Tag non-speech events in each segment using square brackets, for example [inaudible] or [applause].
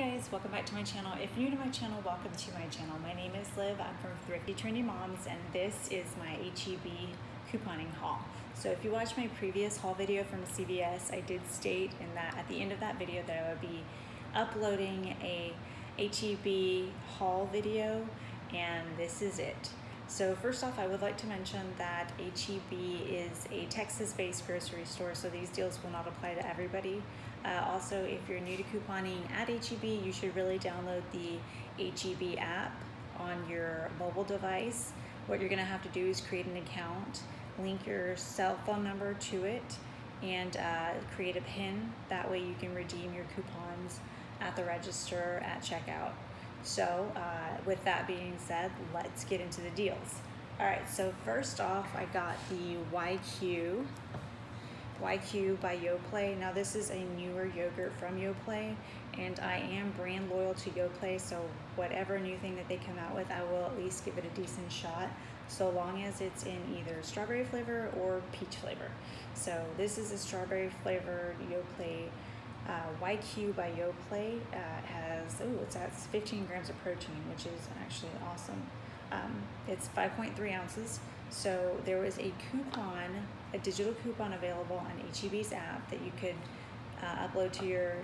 guys, welcome back to my channel. If you're new to my channel, welcome to my channel. My name is Liv, I'm from Thrifty Trendy Moms, and this is my HEB couponing haul. So if you watched my previous haul video from CVS, I did state in that at the end of that video that I would be uploading a HEB haul video, and this is it. So first off, I would like to mention that HEB is a Texas-based grocery store, so these deals will not apply to everybody. Uh, also, if you're new to couponing at HEB, you should really download the HEB app on your mobile device. What you're gonna have to do is create an account, link your cell phone number to it, and uh, create a PIN. That way you can redeem your coupons at the register at checkout. So uh, with that being said, let's get into the deals. All right, so first off, I got the YQ YQ by Yoplait. Now this is a newer yogurt from Yoplait and I am brand loyal to Yoplait so whatever new thing that they come out with I will at least give it a decent shot so long as it's in either strawberry flavor or peach flavor. So this is a strawberry flavored Yoplait uh, YQ by Yoplait uh, has, oh, it's at 15 grams of protein, which is actually awesome. Um, it's 5.3 ounces. So there was a coupon, a digital coupon available on HEB's app that you could uh, upload to your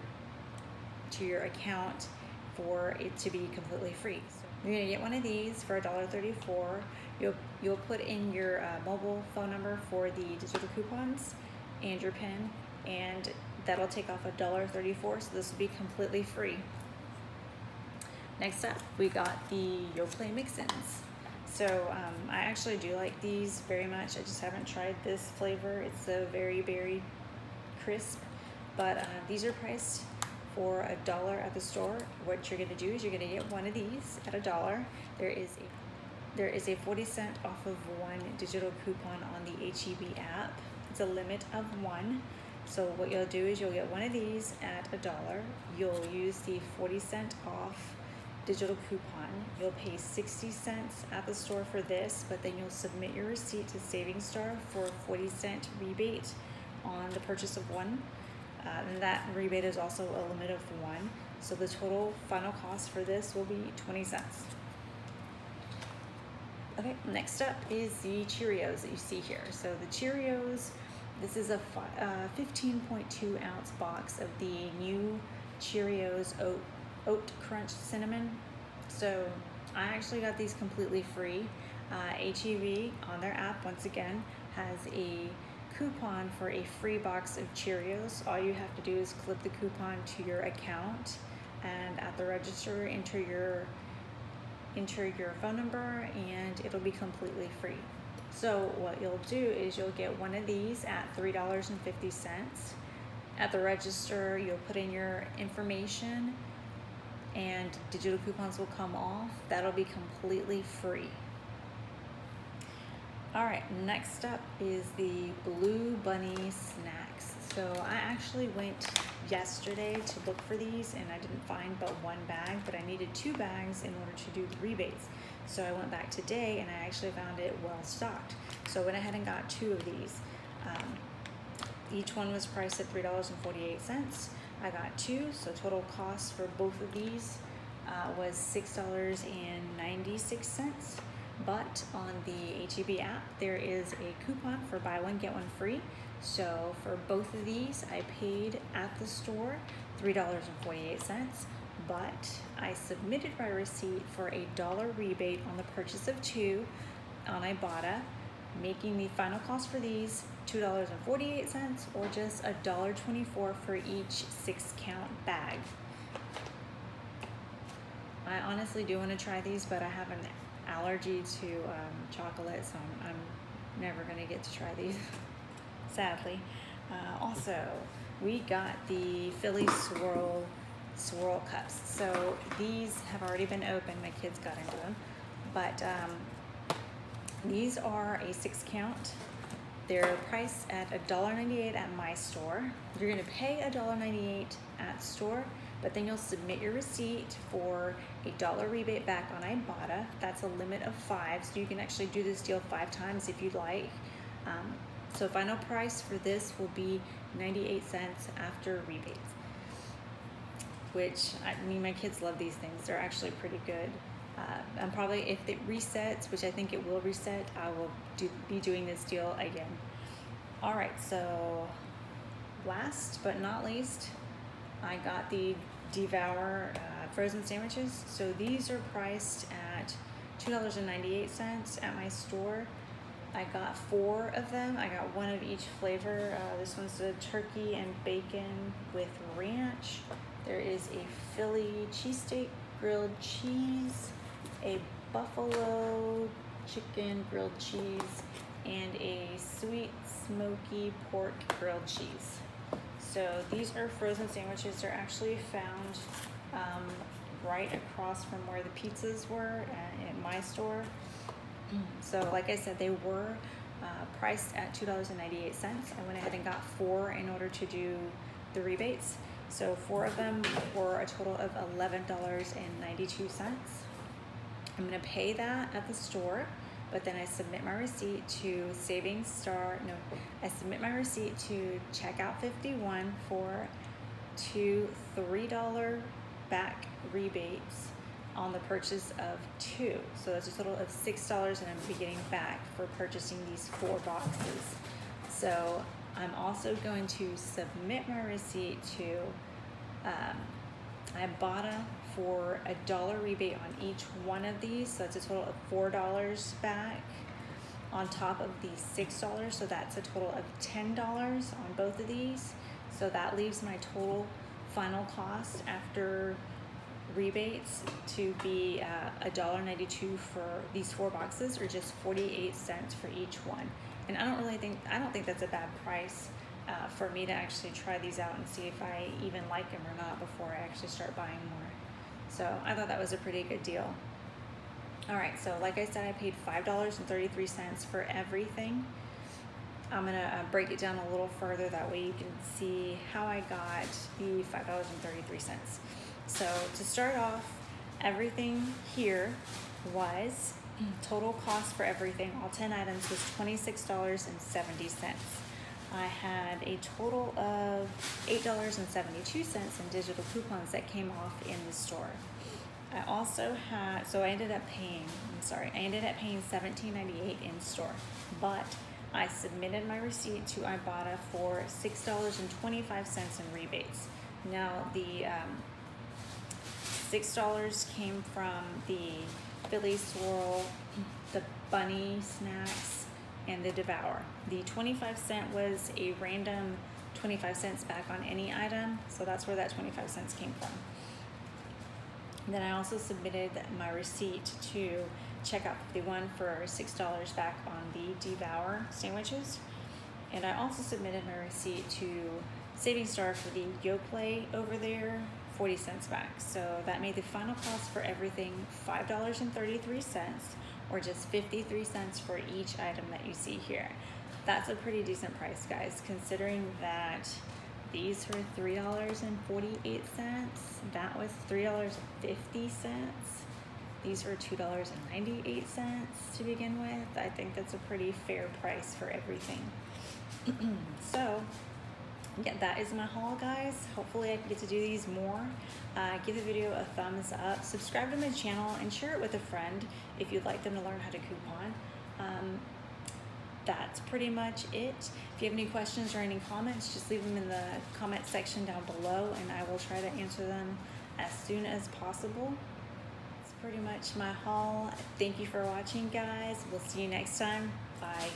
to your account for it to be completely free. So you're gonna get one of these for $1.34. You'll you'll put in your uh, mobile phone number for the digital coupons and your PIN, and that'll take off $1.34. So this will be completely free. Next up, we got the Yoplait Mix-Ins. So um, I actually do like these very much. I just haven't tried this flavor. It's a very, very crisp. But uh, these are priced for a dollar at the store. What you're gonna do is you're gonna get one of these at a dollar. There is a there is a 40 cent off of one digital coupon on the HEB app. It's a limit of one. So what you'll do is you'll get one of these at a dollar. You'll use the 40 cent off digital coupon. You'll pay 60 cents at the store for this, but then you'll submit your receipt to Saving Star for a 40 cent rebate on the purchase of one. Uh, and that rebate is also a limit of one. So the total final cost for this will be 20 cents. Okay, next up is the Cheerios that you see here. So the Cheerios, this is a 15.2 uh, ounce box of the new Cheerios oat oat crunch cinnamon. So I actually got these completely free. Uh, HEB on their app, once again, has a coupon for a free box of Cheerios. All you have to do is clip the coupon to your account and at the register enter your enter your phone number and it'll be completely free. So what you'll do is you'll get one of these at $3.50. At the register, you'll put in your information and digital coupons will come off. That'll be completely free. All right, next up is the Blue Bunny snacks. So I actually went yesterday to look for these and I didn't find but one bag, but I needed two bags in order to do the rebates. So I went back today and I actually found it well stocked. So I went ahead and got two of these. Um, each one was priced at $3.48. I got two, so total cost for both of these uh, was $6.96. But on the HEB app, there is a coupon for buy one, get one free. So for both of these, I paid at the store $3.48, but I submitted my receipt for a dollar rebate on the purchase of two on Ibotta, making the final cost for these $2.48 or just $1.24 for each six count bag. I honestly do want to try these, but I have an allergy to um, chocolate, so I'm, I'm never going to get to try these, [laughs] sadly. Uh, also, we got the Philly Swirl swirl cups. So these have already been opened. My kids got into them. But um, these are a six count they're priced at $1.98 at my store. You're gonna pay $1.98 at store, but then you'll submit your receipt for a dollar rebate back on Ibotta. That's a limit of five, so you can actually do this deal five times if you'd like. Um, so final price for this will be 98 cents after rebates. which I mean, my kids love these things. They're actually pretty good. Uh, and probably if it resets, which I think it will reset, I will do, be doing this deal again. All right, so last but not least, I got the Devour uh, frozen sandwiches. So these are priced at $2.98 at my store. I got four of them. I got one of each flavor. Uh, this one's the turkey and bacon with ranch. There is a Philly cheesesteak grilled cheese, a buffalo chicken grilled cheese, and a sweet smoky pork grilled cheese. So these are frozen sandwiches. They're actually found um, right across from where the pizzas were at, at my store. [clears throat] So like I said, they were uh, priced at $2.98. I went ahead and got four in order to do the rebates. So four of them were a total of $11.92. I'm gonna pay that at the store but then I submit my receipt to Savings Star, no, I submit my receipt to Checkout 51 for two $3 back rebates on the purchase of two. So that's a total of $6 and I'm be getting back for purchasing these four boxes. So I'm also going to submit my receipt to um, Ibotta for a dollar rebate on each one of these. So that's a total of four dollars back on top of the six dollars. So that's a total of ten dollars on both of these. So that leaves my total final cost after rebates to be uh, a dollar ninety two for these four boxes, or just forty eight cents for each one. And I don't really think I don't think that's a bad price. Uh, for me to actually try these out and see if I even like them or not before I actually start buying more. So I thought that was a pretty good deal. All right, so like I said, I paid $5.33 for everything. I'm gonna uh, break it down a little further, that way you can see how I got the $5.33. So to start off, everything here was, total cost for everything, all 10 items was $26.70. I had a total of $8.72 in digital coupons that came off in the store. I also had, so I ended up paying, I'm sorry, I ended up paying $17.98 in store, but I submitted my receipt to Ibotta for $6.25 in rebates. Now, the um, $6 came from the Philly Swirl, the Bunny Snacks, and the Devour. The 25 cent was a random 25 cents back on any item, so that's where that 25 cents came from. And then I also submitted my receipt to check Checkout 51 for $6 back on the Devour sandwiches. And I also submitted my receipt to Saving Star for the Yoplait over there, 40 cents back. So that made the final cost for everything $5.33 or just 53 cents for each item that you see here. That's a pretty decent price, guys, considering that these were $3.48. That was $3.50. These were $2.98 to begin with. I think that's a pretty fair price for everything. [clears throat] so, yeah, that is my haul, guys. Hopefully I can get to do these more. Uh, give the video a thumbs up, subscribe to my channel, and share it with a friend if you'd like them to learn how to coupon. Um, that's pretty much it. If you have any questions or any comments, just leave them in the comment section down below and I will try to answer them as soon as possible. That's pretty much my haul. Thank you for watching, guys. We'll see you next time. Bye.